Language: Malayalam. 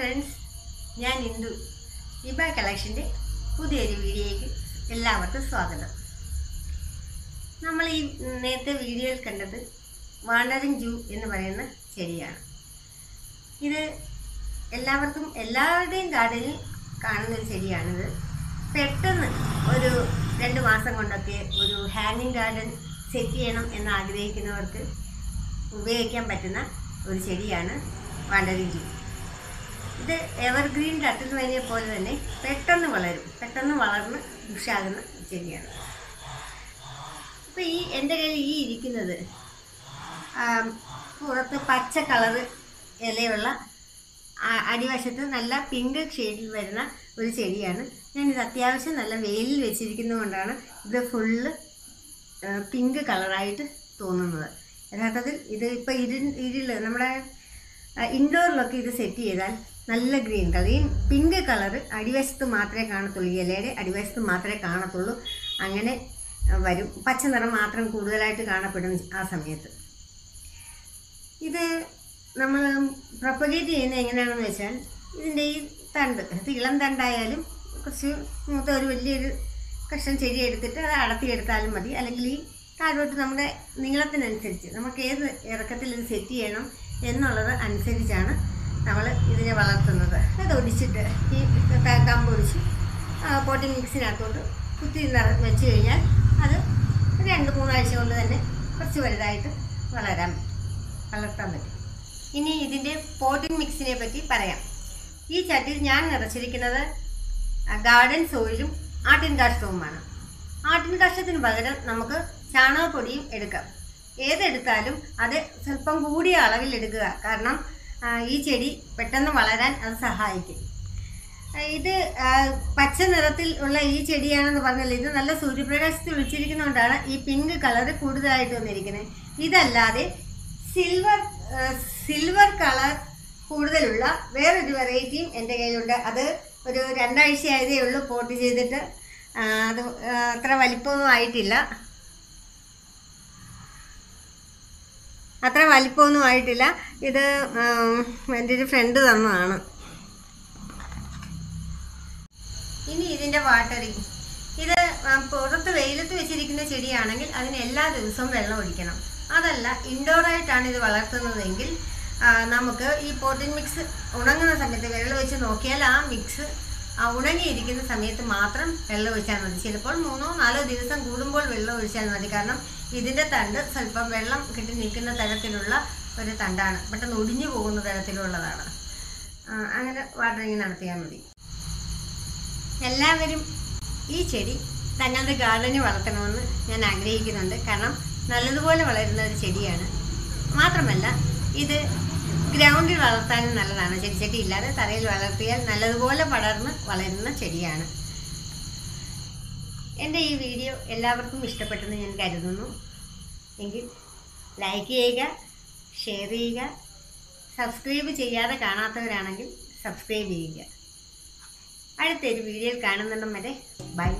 ഫ്രണ്ട്സ് ഞാൻ ഇന്ദു. ഇബ കളക്ഷന്റെ പുതിയൊരു വീഡിയോയ്ക്ക് എല്ലാവർക്കും സ്വാഗതം. നമ്മൾ ഈ നേരത്തെ വീഡിയോയിൽ കണ്ടത് വാണ്ടറിങ് ജൂ എന്ന് പറയുന്ന ചെടിയാണ്. ഇത് എല്ലാവർക്കും എല്ലാവരുടെയും ഗാർഡനിൽ കാണുന്ന ഒരു ചെടിയാണിത്. പെട്ടെന്ന് ഒരു രണ്ട് മാസം കൊണ്ടൊക്കെ ഒരു ഹാങ്ങിങ് ഗാർഡൻ സെറ്റ് ചെയ്യണം എന്ന് ആഗ്രഹിക്കുന്നവർക്ക് ഉപയോഗിക്കാൻ പറ്റുന്ന ഒരു ചെടിയാണ് വാണ്ടറിങ് ജൂ. ഇത് എവർഗ്രീൻ ടട്ടിൽ വനിയെ പോലെ തന്നെ പെട്ടെന്ന് വളരും. പെട്ടെന്ന് വളർന്ന് ബുഷാകുന്ന ചെടിയാണ്. അപ്പോൾ ഈ എന്റെ കയ്യിൽ ഈ ഇരിക്കുന്നത് പുറത്ത് പച്ച കളറ് ഇലയുള്ള അടിവശത്ത് നല്ല പിങ്ക് ഷെയ്ഡിൽ വരുന്ന ഒരു ചെടിയാണ്. ഞാനിത് അത്യാവശ്യം നല്ല വെയിലിൽ വെച്ചിരിക്കുന്നതുകൊണ്ടാണ് ഇത് ഫുള്ള് പിങ്ക് കളറായിട്ട് തോന്നുന്നത്. യഥാർത്ഥത്തിൽ ഇത് ഇപ്പോൾ ഇരു ഇരുൾ നമ്മുടെ ഇൻഡോറിലൊക്കെ ഇത് സെറ്റ് ചെയ്താൽ നല്ല ഗ്രീൻ കളർ. ഈ പിങ്ക് കളർ അടിവശത്ത് മാത്രമേ കാണത്തുള്ളൂ. ഇലയുടെ അടിവശത്ത് മാത്രമേ കാണത്തുള്ളൂ. അങ്ങനെ വരും. പച്ച നിറം മാത്രം കൂടുതലായിട്ട് കാണപ്പെടും ആ സമയത്ത്. ഇത് നമ്മൾ പ്രൊപ്പഗേറ്റ് ചെയ്യുന്നത് എങ്ങനെയാണെന്ന് വെച്ചാൽ ഇതിന്റെ ഈ തണ്ട് അത് ഇളം തണ്ടായാലും കുറച്ച് മൂത്ത ഒരു വലിയൊരു കഷ്ണം ചെടി എടുത്തിട്ട് അത് അടത്തിയെടുത്താലും മതി. അല്ലെങ്കിൽ ഈ താഴോട്ട് നമ്മുടെ നീളത്തിനനുസരിച്ച് നമുക്ക് ഏത് ഇറക്കത്തിൽ ഇത് സെറ്റ് ചെയ്യണം എന്നുള്ളത് അനുസരിച്ചാണ് നമ്മൾ ഇതിനെ വളർത്തുന്നത്. അത് ഒടിച്ചിട്ട് ഈ കമ്പ് ഒടിച്ച് പോട്ടിംഗ് മിക്സിനകത്തോട്ട് കുത്തി നിറ വെച്ച് കഴിഞ്ഞാൽ അത് രണ്ട് മൂന്നാഴ്ച കൊണ്ട് തന്നെ കുറച്ച് വലുതായിട്ട് വളരാൻ വളർത്താൻ പറ്റും. ഇനി ഇതിന്റെ പോട്ടിംഗ് മിക്സിനെ പറ്റി പറയാം. ഈ ചട്ടിയിൽ ഞാൻ നിറച്ചിരിക്കുന്നത് ഗാർഡൻ സോയിലും ആട്ടിൻ കാഷ്ടവുമാണ് ആട്ടിൻ കാഷ്ടത്തിന് പകരം നമുക്ക് ചാണകപ്പൊടിയും എടുക്കാം. ഏതെടുത്താലും അത് സ്വല്പം കൂടിയ അളവിൽ എടുക്കുക. കാരണം ഈ ചെടി പെട്ടെന്ന് വളരാൻ അത് സഹായിക്കും. ഇത് പച്ച നിറത്തിൽ ഉള്ള ഈ ചെടിയാണെന്ന് പറഞ്ഞാൽ ഇത് നല്ല സൂര്യപ്രകാശത്തിൽ വെച്ചിരിക്കുന്നതുകൊണ്ടാണ് ഈ പിങ്ക് കളർ കൂടുതലായിട്ട് വന്നിരിക്കുന്നത്. ഇതല്ലാതെ സിൽവർ സിൽവർ കളർ കൂടുതലുള്ള വേറൊരു വെറൈറ്റിയും എന്റെ കയ്യിലുണ്ട്. അത് ഒരു രണ്ടാഴ്ച ആയതേ ഉള്ളൂ പോട്ട് ചെയ്തിട്ട്. അത് അത്ര വലിപ്പമൊന്നും ആയിട്ടില്ല. അത്ര വലിപ്പമൊന്നും ആയിട്ടില്ല. ഇത് എന്റെ ഒരു ഫ്രണ്ട് തന്നതാണ്. ഇനി ഇതിന്റെ വാട്ടറിങ് ഇത് പുറത്ത് വെയിലത്ത് വെച്ചിരിക്കുന്ന ചെടിയാണെങ്കിൽ അതിന് എല്ലാ ദിവസവും വെള്ളം ഒഴിക്കണം. അതല്ല ഇൻഡോറായിട്ടാണ് ഇത് വളർത്തുന്നതെങ്കിൽ നമുക്ക് ഈ പോട്ടിൻ മിക്സ് ഉണങ്ങുന്ന സമയത്ത് വെള്ളം വെച്ച് നോക്കിയാൽ ആ മിക്സ് ഉണങ്ങിയിരിക്കുന്ന സമയത്ത് മാത്രം വെള്ളം ഒഴിച്ചാൽ മതി. ചിലപ്പോൾ മൂന്നോ നാലോ ദിവസം കൂടുമ്പോൾ വെള്ളം ഒഴിച്ചാൽ മതി. കാരണം ഇതിന്റെ തണ്ട് സ്വല്പം വെള്ളം കിട്ടി നിൽക്കുന്ന തരത്തിലുള്ള ഒരു തണ്ടാണ്. പെട്ടെന്ന് ഒടിഞ്ഞു പോകുന്ന തരത്തിലുള്ളതാണ്. അങ്ങനെ വാട്ടറിങ് നടത്തിയാൽ മതി. എല്ലാവരും ഈ ചെടി തങ്ങളുടെ ഗാർഡനിൽ വളർത്തണമെന്ന് ഞാൻ ആഗ്രഹിക്കുന്നുണ്ട്. കാരണം നല്ലതുപോലെ വളരുന്ന ഒരു ചെടിയാണ്. മാത്രമല്ല ഇത് ഗ്രൗണ്ടിൽ വളർത്താനും നല്ലതാണ്. ചെടിച്ചട്ടി ഇല്ലാതെ തറയിൽ വളർത്തിയാൽ നല്ലതുപോലെ പടർന്ന് വളരുന്ന ചെടിയാണ്. എന്റെ ഈ വീഡിയോ എല്ലാവർക്കും ഇഷ്ടപ്പെട്ടെന്ന് ഞാൻ കരുതുന്നു. എങ്കിൽ ലൈക്ക് ചെയ്യുക ഷെയർ ചെയ്യുക സബ്സ്ക്രൈബ് ചെയ്യാതെ കാണാത്തവരാണെങ്കിൽ സബ്സ്ക്രൈബ് ചെയ്യുക. അടുത്തൊരു വീഡിയോയിൽ കാണുന്നിടം വരെ ബൈ